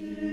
Mm-hmm.